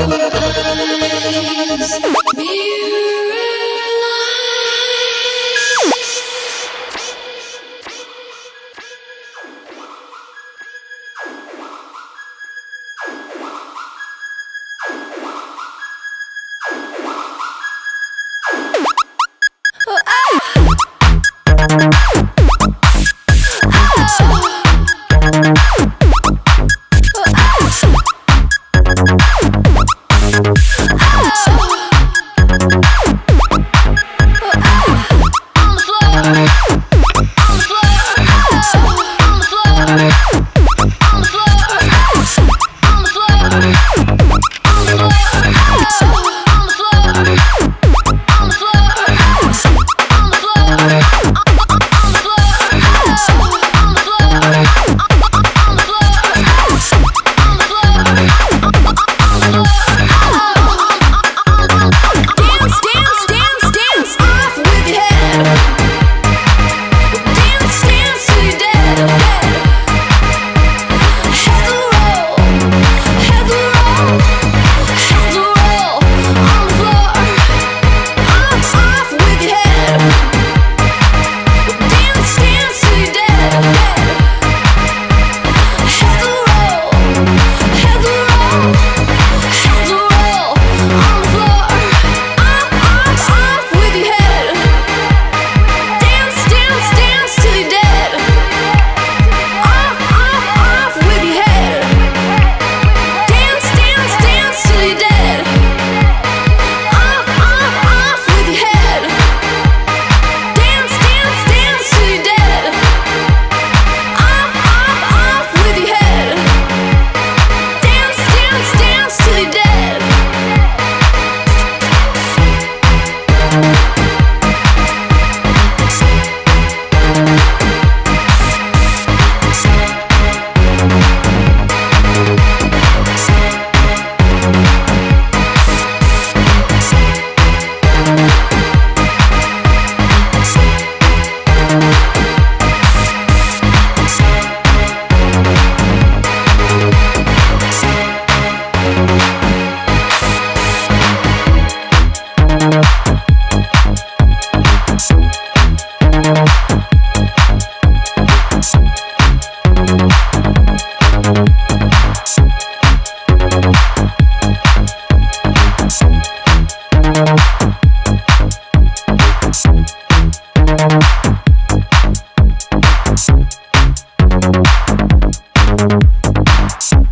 Eyes. Thank